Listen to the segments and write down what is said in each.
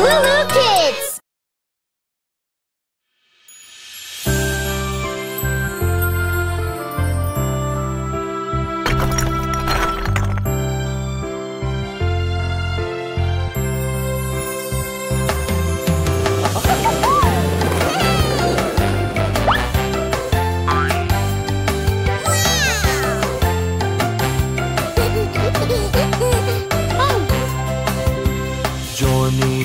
LooLoo Kids! Johnny,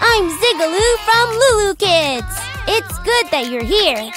I'm Zigaloo from LooLoo Kids. It's good that you're here.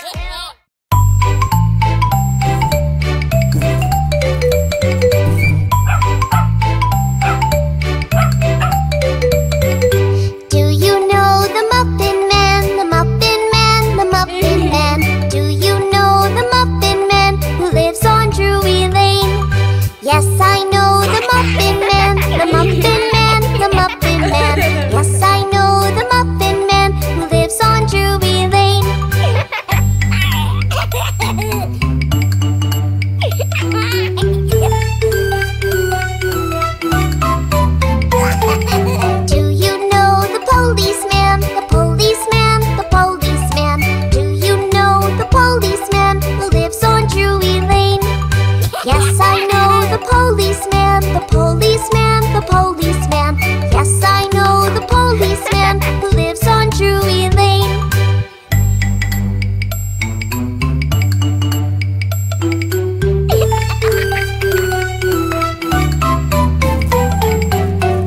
policeman, the policeman, the policeman. Yes, I know the policeman who lives on Drury Lane.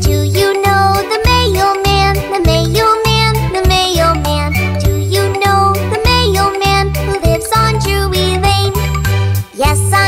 Do you know the mailman, the mailman, the mailman? Do you know the mailman who lives on Lane? Yes, I